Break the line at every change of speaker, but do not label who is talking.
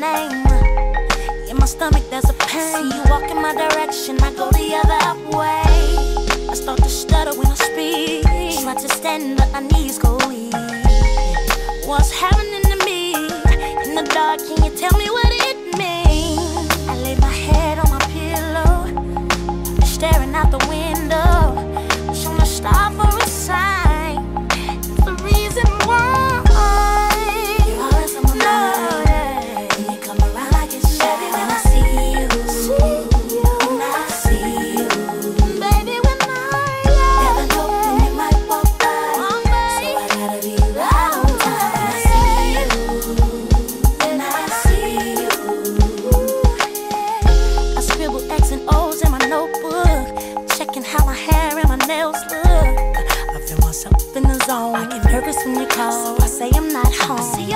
name. In my stomach, there's a pain. See you walk in my direction, I go the other way. I start to stutter when I speak. Try to stand, but my knees go weak. What's happening to me? In the dark, can you tell me what it means? someone else. Look, I've been myself in the zone. I get nervous when you call, so I say I'm not home.